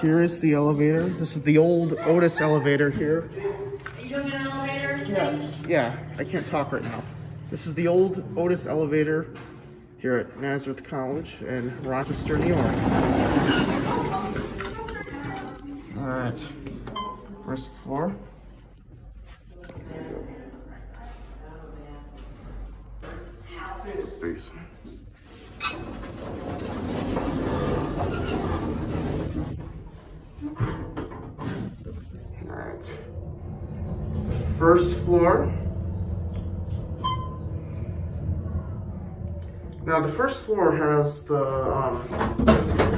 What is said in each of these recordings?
Here is the elevator. This is the old Otis elevator here. Are you doing an elevator? Yes. Yeah, I can't talk right now. This is the old Otis elevator here at Nazareth College in Rochester, New York. All right, first floor. Basement. First floor. Now the first floor has the um,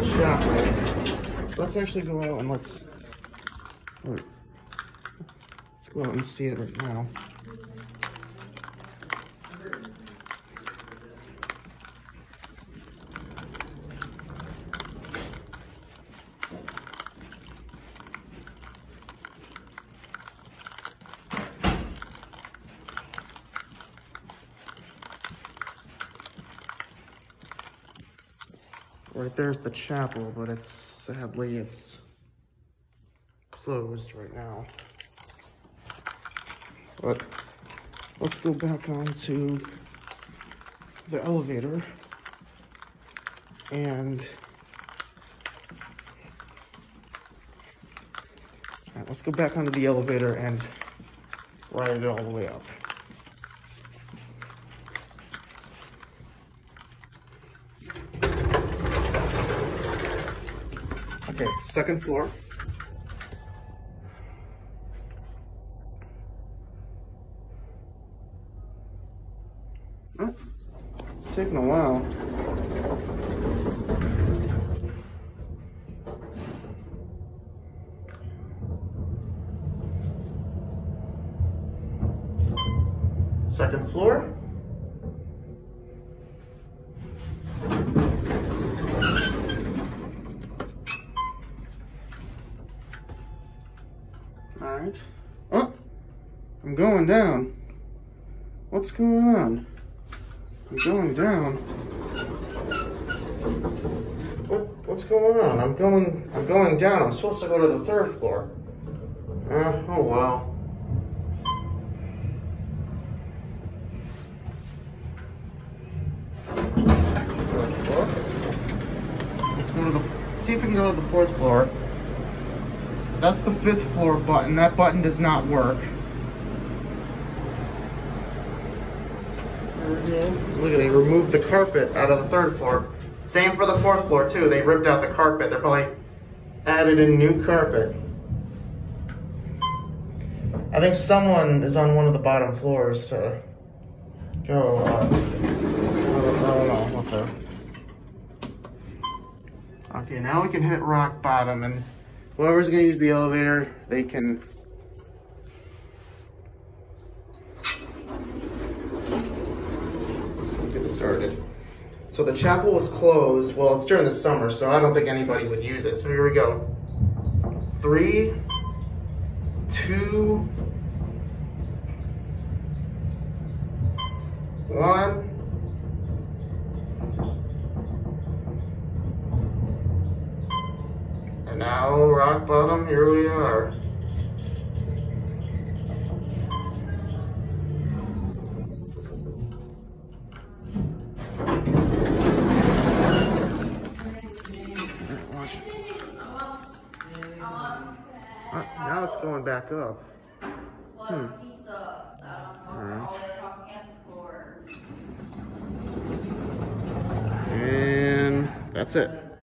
chapel. Let's actually go out and let's let's go out and see it right now. Right there's the chapel, but it's sadly it's closed right now. But let's go back on to the elevator and right, let's go back onto the elevator and ride it all the way up. Okay, second floor. It's taking a while. Second floor. All right. Oh, I'm going down. What's going on? I'm going down. What what's going on? I'm going I'm going down. I'm supposed to go to the third floor. Uh, oh floor. Let's go to the see if we can go to the fourth floor. That's the fifth floor button. That button does not work. Look at they removed the carpet out of the third floor. Same for the fourth floor too. They ripped out the carpet. They're probably added in new carpet. I think someone is on one of the bottom floors to go. Uh, I, don't, know the. Okay, now we can hit rock bottom and whoever's gonna use the elevator, they can get started. So the chapel was closed. Well, it's during the summer, so I don't think anybody would use it. So here we go. Three, two, Rock bottom, here we are. Uh, now it's going back up. For And that's it.